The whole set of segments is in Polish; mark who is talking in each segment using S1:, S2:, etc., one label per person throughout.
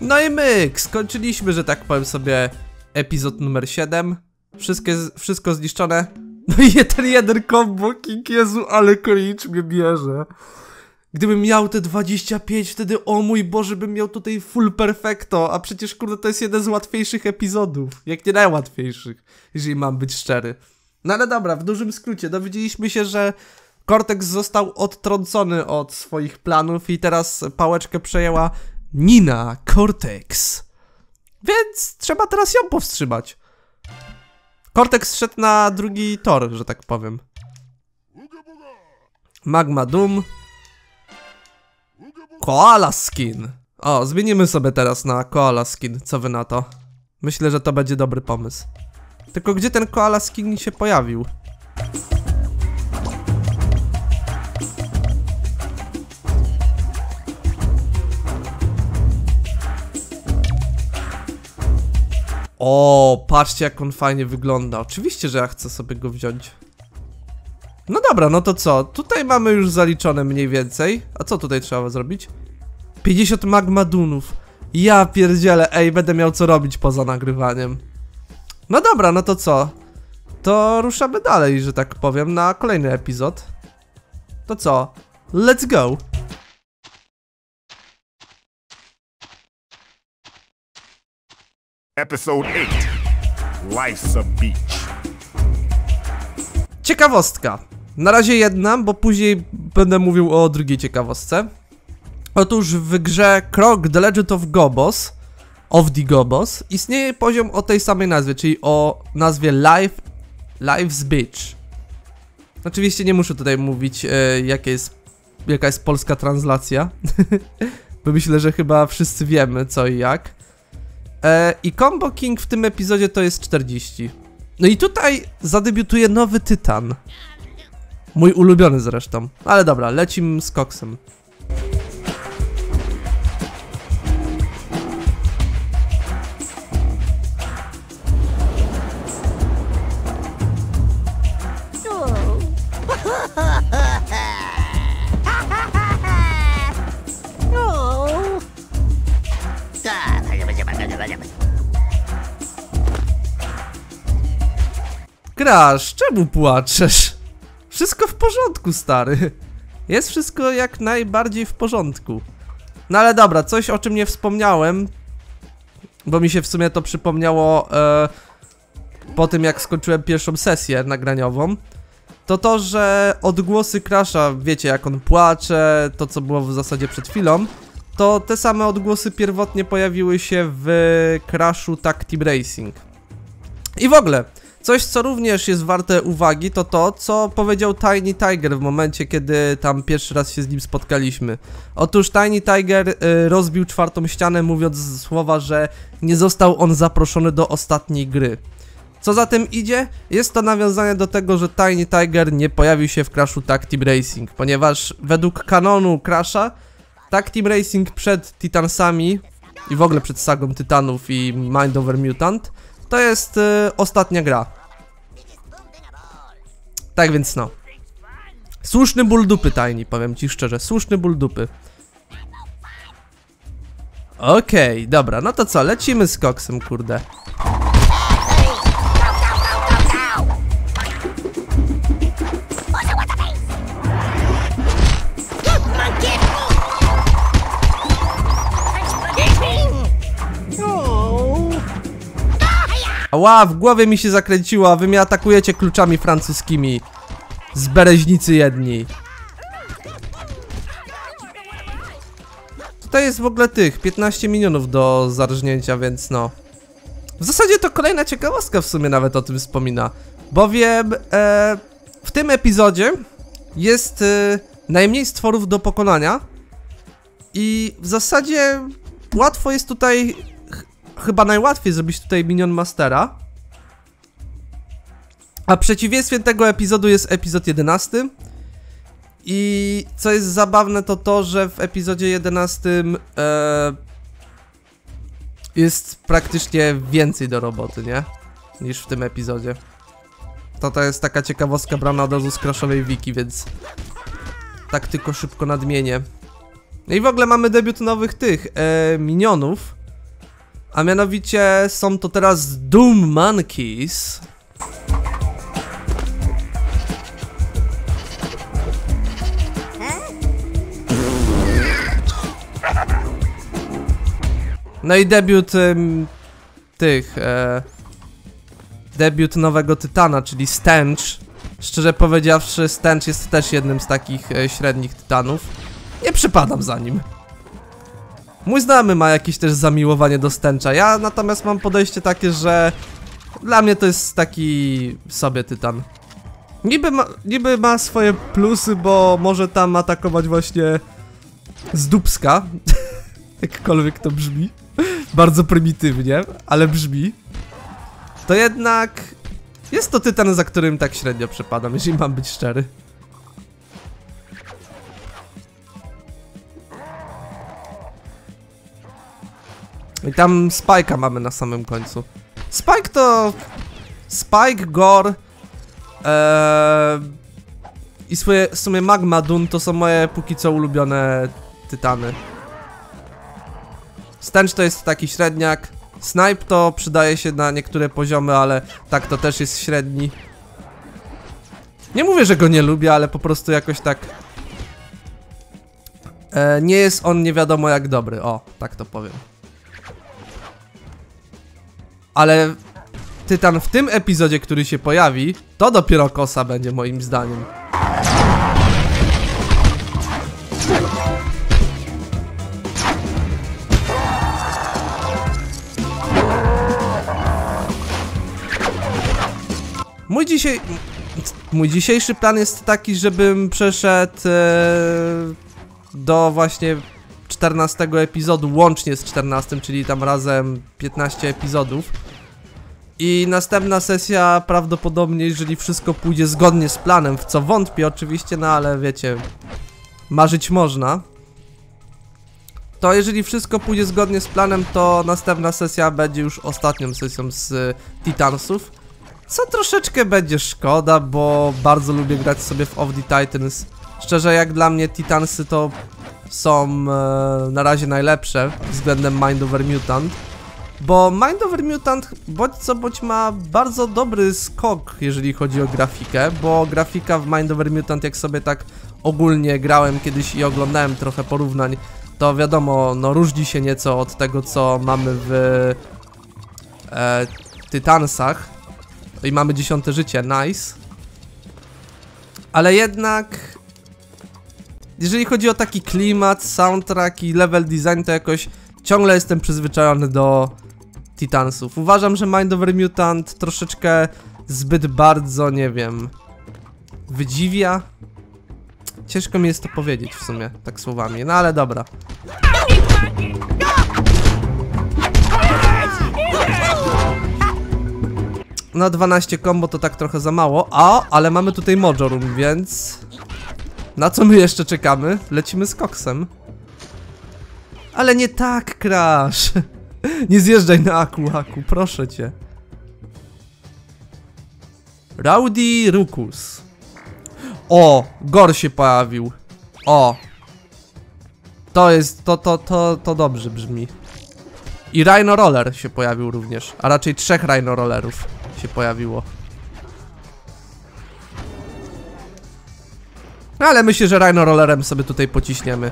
S1: No i myk, skończyliśmy, że tak powiem sobie epizod numer 7. Wszystko, jest- wszystko zniszczone. No i ten jeden combo king, Jezu, ale cringe mnie bierze. Gdybym miał te 25, wtedy o mój Boże, bym miał tutaj full perfecto, a przecież kurde to jest jeden z łatwiejszych epizodów, jak nie najłatwiejszych, jeżeli mam być szczery. No ale dobra, w dużym skrócie, dowiedzieliśmy się, że Cortex został odtrącony od swoich planów i teraz pałeczkę przejęła Nina Cortex. Więc trzeba teraz ją powstrzymać. Cortex szedł na drugi tor, że tak powiem. Magma Doom. Koala Skin. O, zmienimy sobie teraz na Koala Skin. Co wy na to? Myślę, że to będzie dobry pomysł. Tylko gdzie ten Koala Skin się pojawił? O, patrzcie jak on fajnie wygląda. Oczywiście, że ja chcę sobie go wziąć. No dobra, no to co? Tutaj mamy już zaliczone mniej więcej. A co tutaj trzeba zrobić? 50 magmadunów. Ja pierdzielę, ej, będę miał co robić poza nagrywaniem. No dobra, no to co? To ruszamy dalej, że tak powiem, na kolejny epizod. To co? Let's go!
S2: Episode 8 Life's a Beach.
S1: Ciekawostka. Na razie jedna, bo później będę mówił o drugiej ciekawostce. Otóż w grze Krog The Legend of Gobos, of the Gobos, istnieje poziom o tej samej nazwie, czyli o nazwie Life, Life's Beach. Oczywiście nie muszę tutaj mówić, jakie jest, jaka jest polska translacja, bo myślę, że chyba wszyscy wiemy co i jak. E, I Combo King w tym epizodzie to jest 40. No i tutaj zadebiutuje nowy tytan. Mój ulubiony zresztą. Ale dobra, lecim z koksem. Grasz, czemu płaczesz? Wszystko w porządku, stary. Jest wszystko jak najbardziej w porządku. No ale dobra, coś o czym nie wspomniałem, bo mi się w sumie to przypomniało e, po tym jak skończyłem pierwszą sesję nagraniową, to to, że odgłosy Crasha, wiecie jak on płacze, to co było w zasadzie przed chwilą, to te same odgłosy pierwotnie pojawiły się w Crashu Tag Team Racing. I w ogóle, coś co również jest warte uwagi, to to, co powiedział Tiny Tiger w momencie, kiedy tam pierwszy raz się z nim spotkaliśmy. Otóż Tiny Tiger y, rozbił czwartą ścianę, mówiąc słowa, że nie został on zaproszony do ostatniej gry. Co za tym idzie? Jest to nawiązanie do tego, że Tiny Tiger nie pojawił się w Crashu Tag Team Racing, ponieważ według kanonu Crasha Tag Team Racing przed Titansami i w ogóle przed sagą Tytanów i Mind Over Mutant to jest y, ostatnia gra. Tak więc no. Słuszny ból dupy, Tiny, powiem ci szczerze, słuszny ból dupy. Okej, dobra, no to co, lecimy z koksem, kurde. Ła, w głowie mi się zakręciło, a wy mnie atakujecie kluczami francuskimi. Z bereźnicy jedni. Tutaj jest w ogóle tych 15 milionów do zarżnięcia, więc no. W zasadzie to kolejna ciekawostka w sumie nawet o tym wspomina. Bowiem e, w tym epizodzie jest e, najmniej stworów do pokonania. I w zasadzie łatwo jest tutaj chyba najłatwiej zrobić tutaj Minion Mastera. A przeciwieństwem tego epizodu jest epizod 11. I co jest zabawne to to, że w epizodzie 11 e, jest praktycznie więcej do roboty, nie? Niż w tym epizodzie. To to jest taka ciekawostka brana od razu z Wiki, więc tak tylko szybko nadmienię. No i w ogóle mamy debiut nowych tych e, minionów. A mianowicie są to teraz Doom Monkeys. No i debiut tych. E, debiut nowego Tytana, czyli Stench. Szczerze powiedziawszy, Stench jest też jednym z takich e, średnich Tytanów. Nie przypadam za nim. Mój znajomy ma jakieś też zamiłowanie do Stencha. Ja natomiast mam podejście takie, że dla mnie to jest taki sobie Tytan. Niby ma, niby ma swoje plusy, bo może tam atakować właśnie z dubska. Jakkolwiek to brzmi. Bardzo prymitywnie, ale brzmi. To jednak jest to tytan, za którym tak średnio przepadam, jeżeli mam być szczery. I tam Spike'a mamy na samym końcu. Spike to... Spike, Gore... Eee, I swoje, w sumie Magma Dun to są moje póki co ulubione tytany. Stench to jest taki średniak. Snipe to przydaje się na niektóre poziomy, ale tak to też jest średni. Nie mówię, że go nie lubię, ale po prostu jakoś tak... E, nie jest on nie wiadomo jak dobry, o, tak to powiem. Ale Tytan w tym epizodzie, który się pojawi, to dopiero kosa będzie moim zdaniem. Mój dzisiaj... Mój dzisiejszy plan jest taki, żebym przeszedł e, do właśnie 14 epizodu, łącznie z 14, czyli tam razem 15 epizodów. I następna sesja prawdopodobnie, jeżeli wszystko pójdzie zgodnie z planem, w co wątpię oczywiście, no ale wiecie, marzyć można. To jeżeli wszystko pójdzie zgodnie z planem, to następna sesja będzie już ostatnią sesją z y, Titansów. Co troszeczkę będzie szkoda, bo bardzo lubię grać sobie w Of the Titans. Szczerze, jak dla mnie Titansy to są e, na razie najlepsze względem Mind Over Mutant. Bo Mind Over Mutant bądź co bądź ma bardzo dobry skok, jeżeli chodzi o grafikę, bo grafika w Mind Over Mutant, jak sobie tak ogólnie grałem kiedyś i oglądałem trochę porównań, to wiadomo, no różni się nieco od tego, co mamy w e, Tytansach. I mamy dziesiąte życie, nice. Ale jednak jeżeli chodzi o taki klimat, soundtrack i level design, to jakoś ciągle jestem przyzwyczajony do Titansów. Uważam, że Mind Over Mutant troszeczkę zbyt bardzo, nie wiem, wydziwia. Ciężko mi jest to powiedzieć w sumie, tak słowami, no ale dobra. No 12 combo to tak trochę za mało, a, ale mamy tutaj Mojo Room, więc... Na co my jeszcze czekamy? Lecimy z koksem. Ale nie tak, Crash. Nie zjeżdżaj na Aku, Aku, proszę cię. Rowdy Rukus. O, Gor się pojawił. O. To jest, to, to, to, to dobrze brzmi. I Rhino Roller się pojawił również, a raczej trzech Rhino Rollerów się pojawiło. No ale myślę, że Rhino Rollerem sobie tutaj pociśniemy.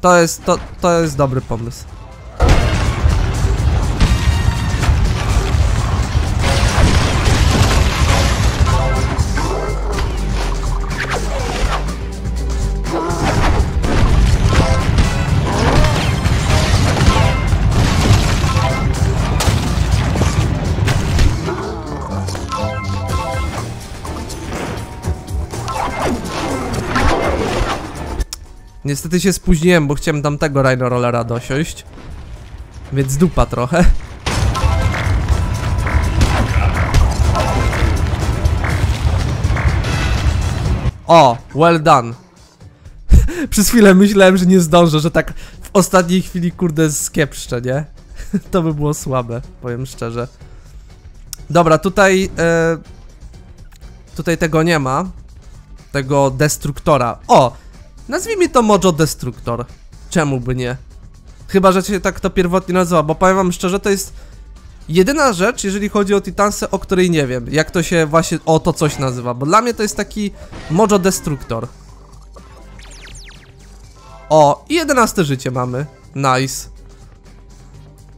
S1: To jest, to, to jest dobry pomysł. Niestety się spóźniłem, bo chciałem tamtego Rhino Rollera dosiąść. Więc dupa trochę. O, well done. Przez chwilę myślałem, że nie zdążę, że tak w ostatniej chwili kurde skiepszczę, nie? to by było słabe, powiem szczerze. Dobra, tutaj... E, tutaj tego nie ma. Tego destruktora. O! Nazwijmy to Mojo Destruktor. Czemu by nie? Chyba, że się tak to pierwotnie nazywa, bo powiem wam szczerze, to jest jedyna rzecz, jeżeli chodzi o Titansy, o której nie wiem, jak to się właśnie o to coś nazywa, bo dla mnie to jest taki Mojo Destructor. O, i 11 życie mamy. Nice.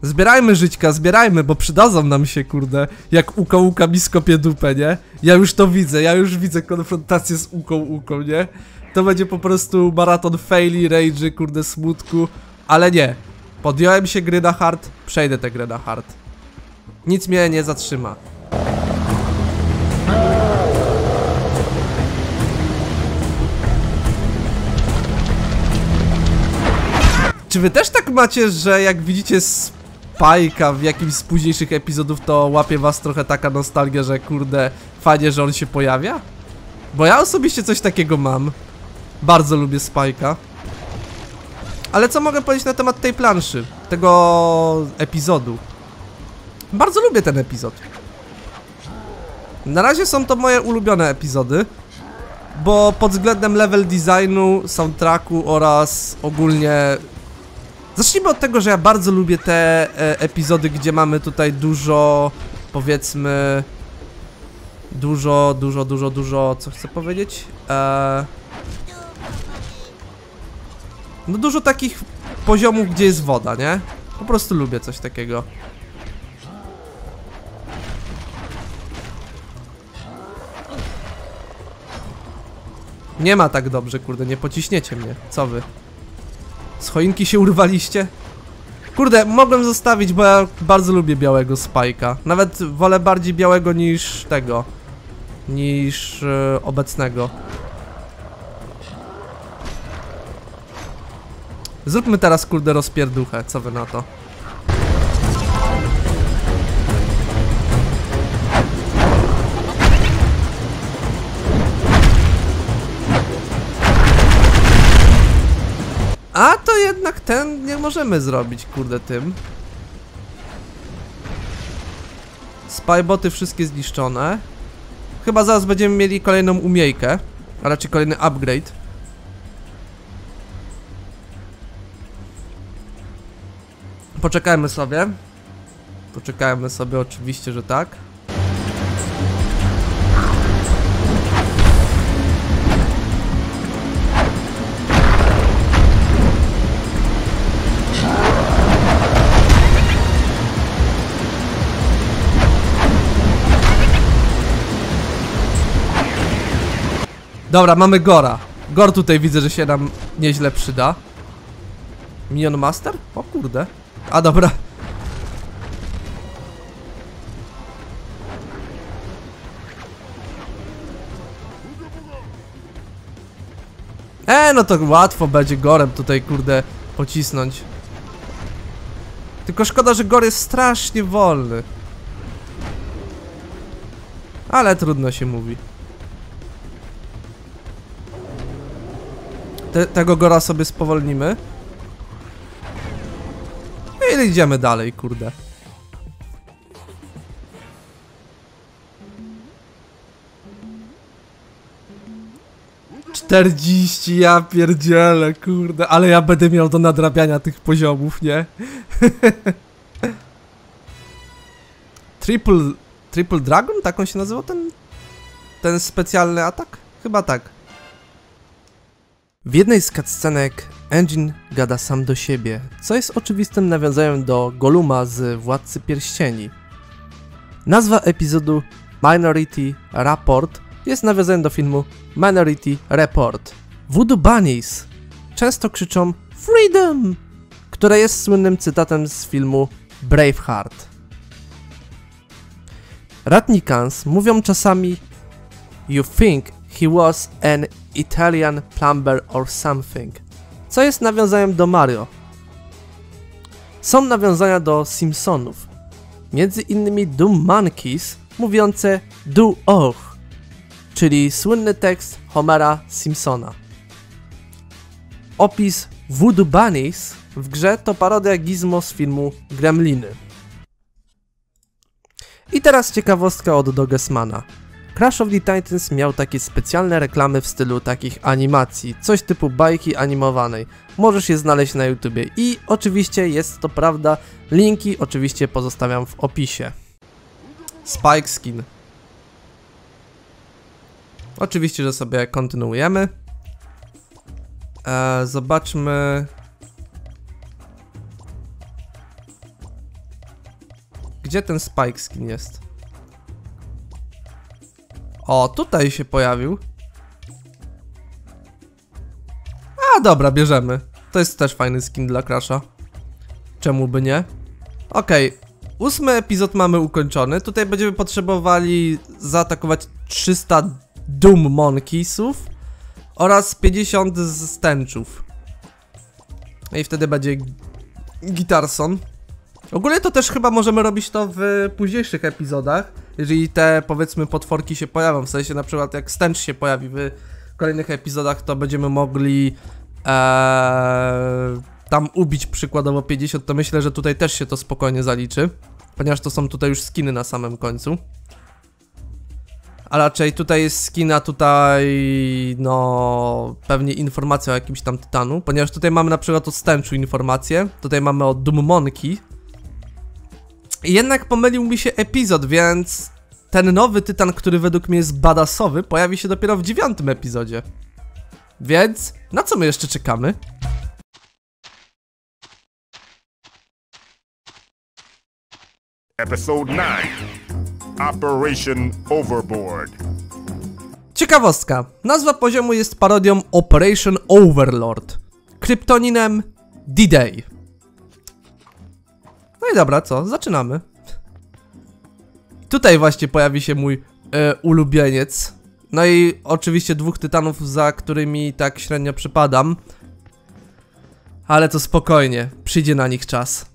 S1: Zbierajmy żyćka, zbierajmy, bo przydadzą nam się, kurde, jak uko uka mi skopie dupę, nie? Ja już to widzę, ja już widzę konfrontację z uką uką, nie? To będzie po prostu maraton faili, rage'y, kurde, smutku, ale nie. Podjąłem się gry na hard, przejdę tę grę na hard. Nic mnie nie zatrzyma. Czy wy też tak macie, że jak widzicie Spajka w jakimś z późniejszych epizodów, to łapie was trochę taka nostalgia, że kurde, fajnie, że on się pojawia? Bo ja osobiście coś takiego mam. Bardzo lubię Spajka. Ale co mogę powiedzieć na temat tej planszy? Tego epizodu? Bardzo lubię ten epizod. Na razie są to moje ulubione epizody. Bo pod względem level designu, soundtracku oraz ogólnie Zacznijmy od tego, że ja bardzo lubię te e, epizody, gdzie mamy tutaj dużo, powiedzmy, dużo, dużo, dużo, dużo, co chcę powiedzieć? E, no dużo takich poziomów, gdzie jest woda, nie? Po prostu lubię coś takiego. Nie ma tak dobrze, kurde, nie pociśniecie mnie. Co wy? Z choinki się urwaliście? Kurde, mogłem zostawić, bo ja bardzo lubię białego Spajka. Nawet wolę bardziej białego niż tego. Niż e, obecnego. Zróbmy teraz, kurde, rozpierduchę. Co wy na to? A to jednak ten nie możemy zrobić, kurde, tym. Spyboty wszystkie zniszczone. Chyba zaraz będziemy mieli kolejną umiejkę, a raczej kolejny upgrade. Poczekajmy sobie. Poczekajmy sobie, oczywiście, że tak. Dobra, mamy Gora. Gor tutaj widzę, że się nam nieźle przyda. Minion Master? O kurde. A dobra. E, no to łatwo będzie Gorem tutaj, kurde, pocisnąć. Tylko szkoda, że Gor jest strasznie wolny. Ale trudno się mówi. Te, tego Gora sobie spowolnimy. Idziemy dalej, kurde. Czterdzieści, ja pierdzielę, kurde, ale ja będę miał do nadrabiania tych poziomów, nie? triple, triple Dragon? Tak on się nazywał, ten, ten specjalny atak? Chyba tak. W jednej z cutscenek Engine gada sam do siebie, co jest oczywistym nawiązaniem do Goluma z Władcy Pierścieni. Nazwa epizodu Minority Report jest nawiązaniem do filmu Minority Report. Voodoo Bunnies często krzyczą Freedom, które jest słynnym cytatem z filmu Braveheart. Ratnikans mówią czasami You think he was an Italian plumber or something, co jest nawiązaniem do Mario. Są nawiązania do Simpsonów, między innymi Doom Monkeys mówiące do och, czyli słynny tekst Homera Simpsona. Opis Voodoo Bunnies w grze to parodia gizmo z filmu Gremliny. I teraz ciekawostka od Dogesmana. Crash of the Titans miał takie specjalne reklamy w stylu takich animacji, coś typu bajki animowanej. Możesz je znaleźć na YouTubie i oczywiście jest to prawda, linki oczywiście pozostawiam w opisie. Spike Skin. Oczywiście, że sobie kontynuujemy. E, zobaczmy. Gdzie ten Spike Skin jest? O, tutaj się pojawił. A, dobra, bierzemy. To jest też fajny skin dla Crasha. Czemu by nie? Okej, ósmy epizod mamy ukończony. Tutaj będziemy potrzebowali zaatakować 300 Doom Monkeysów oraz 50 z stęczów. I wtedy będzie Gitarson. Ogólnie to też chyba możemy robić to w późniejszych epizodach, jeżeli te powiedzmy potworki się pojawią, w sensie na przykład jak stęcz się pojawi w kolejnych epizodach, to będziemy mogli eee, tam ubić przykładowo 50, to myślę, że tutaj też się to spokojnie zaliczy, ponieważ to są tutaj już skiny na samym końcu. A raczej tutaj jest skina, tutaj no pewnie informacja o jakimś tam tytanu, ponieważ tutaj mamy na przykład o stęczu informację, tutaj mamy o Doom Monkey. Jednak pomylił mi się epizod, więc ten nowy tytan, który według mnie jest badassowy, pojawi się dopiero w dziewiątym epizodzie. Więc na co my jeszcze czekamy?
S2: Episode 9 Operation Overboard.
S1: Ciekawostka. Nazwa poziomu jest parodią Operation Overlord. Kryptoninem D-Day. No i dobra, co? Zaczynamy. Tutaj właśnie pojawi się mój e, ulubieniec. No i oczywiście dwóch tytanów, za którymi tak średnio przypadam. Ale to spokojnie, przyjdzie na nich czas.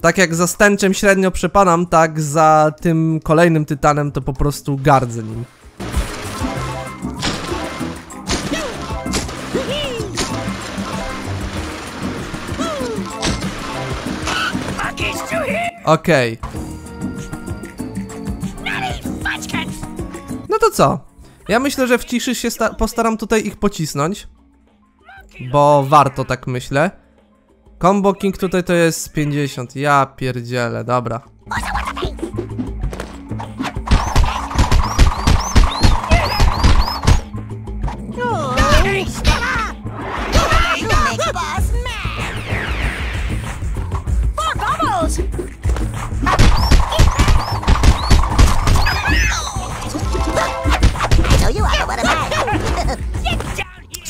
S1: Tak jak za stęczem średnio przypadam, tak za tym kolejnym tytanem to po prostu gardzę nim. Okej. No to co? Ja myślę, że w ciszy się sta- postaram tutaj ich pocisnąć. Bo warto, tak myślę. Combo King tutaj to jest 50. Ja pierdzielę, dobra.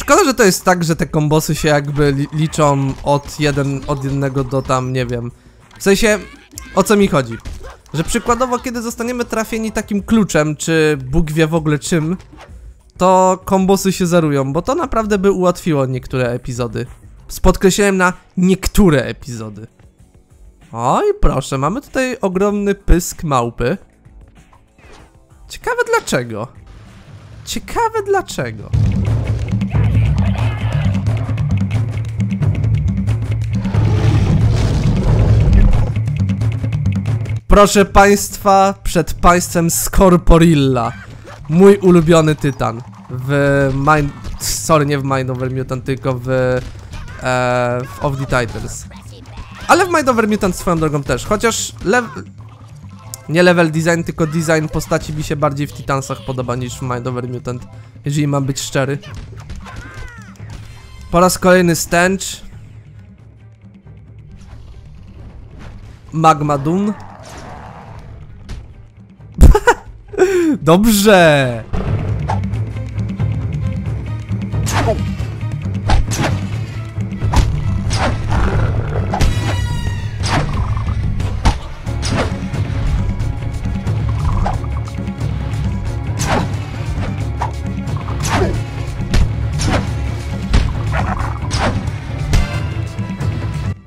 S1: Szkoda, że to jest tak, że te kombosy się jakby li liczą od, jeden, od jednego do tam, nie wiem. W sensie, o co mi chodzi? Że przykładowo, kiedy zostaniemy trafieni takim kluczem, czy Bóg wie w ogóle czym, to kombosy się zerują, bo to naprawdę by ułatwiło niektóre epizody. Z podkreśleniem na niektóre epizody. Oj, proszę, mamy tutaj ogromny pysk małpy. Ciekawe dlaczego. Ciekawe dlaczego. Proszę państwa, przed państwem Scorporilla. Mój ulubiony tytan. W Mind... Sorry, nie w Mind Over Mutant, tylko w... E, w Of the Titans. Ale w Mind Over Mutant swoją drogą też, chociaż lew... Nie level design, tylko design postaci mi się bardziej w Titansach podoba niż w Mind Over Mutant, jeżeli mam być szczery. Po raz kolejny Stench. Magma Dun. Dobrze!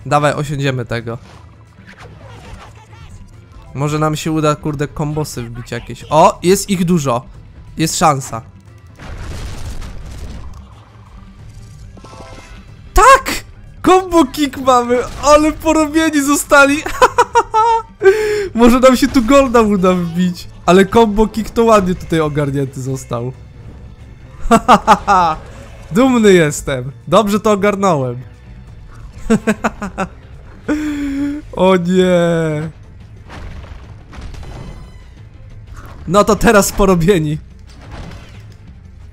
S1: Dawaj, osiądziemy tego. Może nam się uda, kurde, kombosy wbić jakieś. O, jest ich dużo. Jest szansa. Tak! Combo kick mamy, ale porobieni zostali. Może nam się tu golda uda wbić. Ale combo kick to ładnie tutaj ogarnięty został. Dumny jestem. Dobrze to ogarnąłem. o nie. No to teraz porobieni.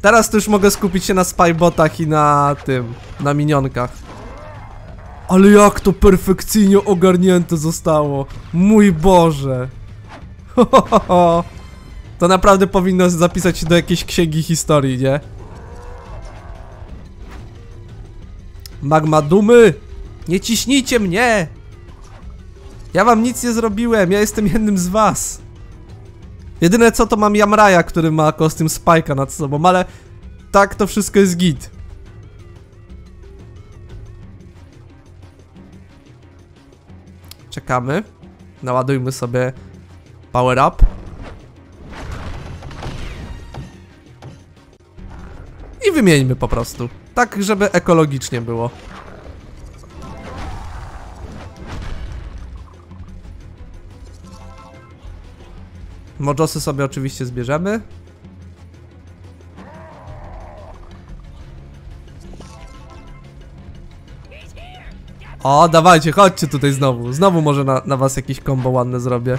S1: Teraz to już mogę skupić się na spybotach i na tym, na minionkach. Ale jak to perfekcyjnie ogarnięte zostało. Mój Boże. To naprawdę powinno zapisać się do jakiejś księgi historii, nie? Magma dumy! Nie ciśnijcie mnie! Ja wam nic nie zrobiłem, ja jestem jednym z was. Jedyne co to mam Jamraja, który ma kostium Spike'a nad sobą, ale tak to wszystko jest git. Czekamy. Naładujmy sobie power up. I wymieńmy po prostu. Tak, żeby ekologicznie było. Mojosy sobie oczywiście zbierzemy. O, dawajcie, chodźcie tutaj znowu. Znowu może na, na was jakieś combo ładne zrobię.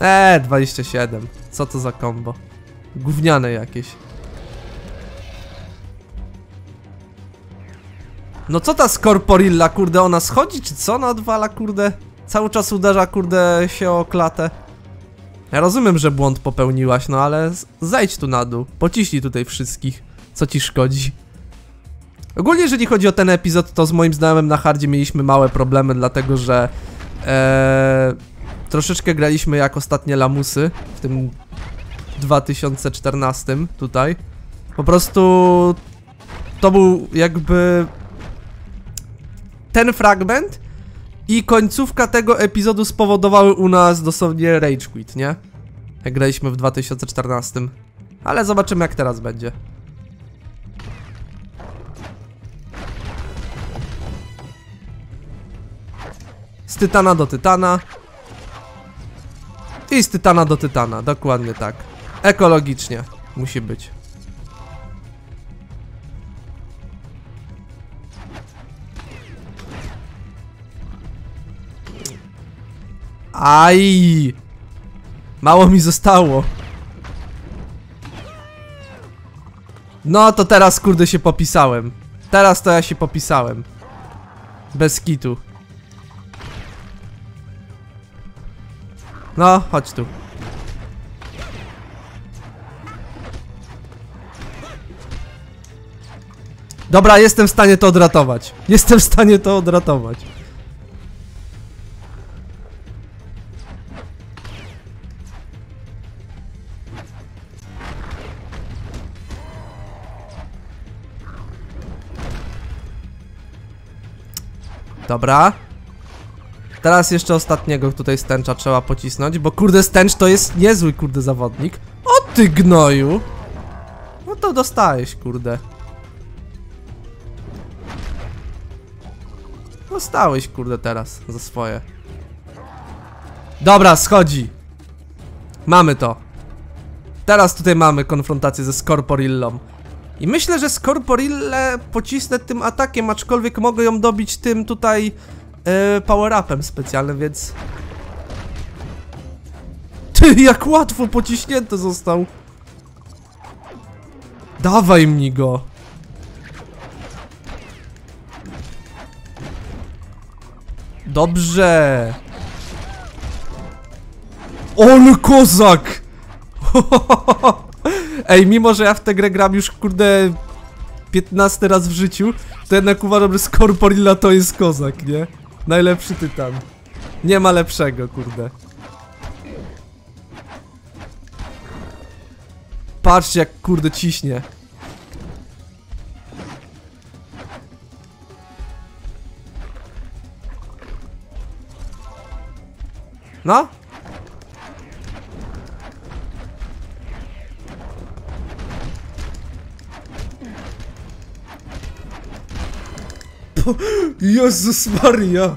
S1: Eee, 27. Co to za combo? Gówniane jakieś. No co ta Scorporilla, kurde, ona schodzi, czy co? Ona odwala, kurde? Cały czas uderza, kurde, się o klatę. Ja rozumiem, że błąd popełniłaś, no ale zejdź tu na dół. Pociśnij tutaj wszystkich. Co ci szkodzi? Ogólnie jeżeli chodzi o ten epizod, to z moim znajomym na hardzie mieliśmy małe problemy, dlatego że e, troszeczkę graliśmy jak ostatnie lamusy w tym 2014 tutaj. Po prostu to był jakby ten fragment i końcówka tego epizodu spowodowały u nas dosłownie rage quit, nie? Jak graliśmy w 2014. Ale zobaczymy jak teraz będzie. Z tytana do tytana. I z tytana do tytana, dokładnie tak. Ekologicznie musi być. Aj! Mało mi zostało. No to teraz kurde się popisałem. Teraz to ja się popisałem. Bez kitu. No, chodź tu. Dobra, jestem w stanie to odratować. Jestem w stanie to odratować. Dobra. Teraz jeszcze ostatniego tutaj stęcza trzeba pocisnąć, bo kurde stęcz to jest niezły kurde zawodnik. O ty gnoju! No to dostałeś kurde. Dostałeś kurde teraz za swoje. Dobra, schodzi. Mamy to. Teraz tutaj mamy konfrontację ze Scorporillą. I myślę, że Scorporillę pocisnę tym atakiem, aczkolwiek mogę ją dobić tym tutaj e, power-upem specjalnym, więc... Ty, jak łatwo pociśnięty został! Dawaj mi go! Dobrze! Ol kozak! Ej, mimo że ja w tę grę gram już kurde 15 raz w życiu, to jednak uważam, że Scorporilla to jest kozak, nie? Najlepszy tytan. Nie ma lepszego, kurde. Patrzcie jak kurde ciśnie. No? Jezus Maria!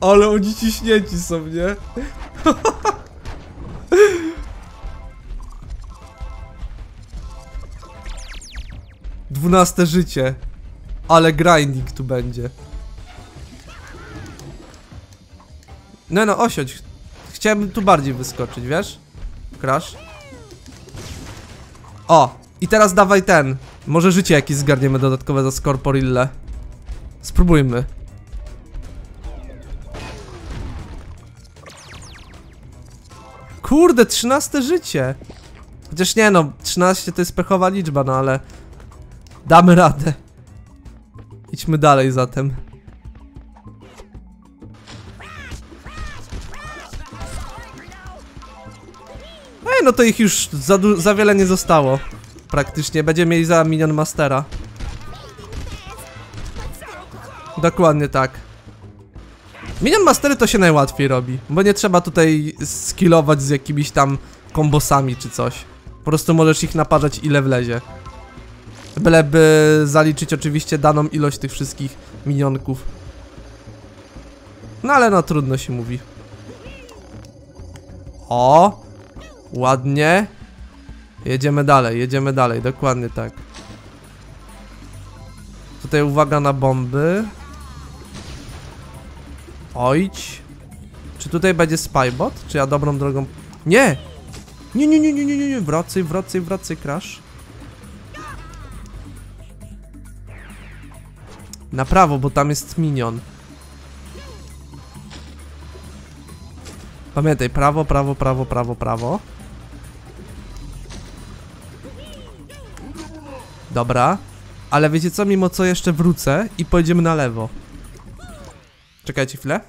S1: Ale oni ciśnięci są, nie? Dwunaste życie. Ale grinding tu będzie. No no, osiądź. Chciałem tu bardziej wyskoczyć, wiesz? Crash. O! I teraz dawaj ten. Może życie jakieś zgarniemy dodatkowe za Scorporille. Spróbujmy. Kurde, 13 życie. Chociaż nie no, 13 to jest pechowa liczba, no ale... Damy radę. Idźmy dalej zatem. Ej, no to ich już za, za wiele nie zostało. Praktycznie. Będziemy mieli za Minion Mastera. Dokładnie tak. Minion Mastery to się najłatwiej robi, bo nie trzeba tutaj skillować z jakimiś tam kombosami czy coś. Po prostu możesz ich naparzać ile wlezie. Byleby zaliczyć oczywiście daną ilość tych wszystkich minionków. No ale no trudno się mówi. O! Ładnie. Jedziemy dalej, jedziemy dalej, dokładnie tak. Tutaj uwaga na bomby. Ojdź. Czy tutaj będzie spybot? Czy ja dobrą drogą... Nie! Nie, nie, nie, nie, nie, nie, nie, wracaj, wracaj, wracaj, crash. Na prawo, bo tam jest minion. Pamiętaj, prawo, prawo, prawo, prawo, prawo. Dobra. Ale wiecie co, mimo co jeszcze wrócę i pojedziemy na lewo. Czekajcie chwilę.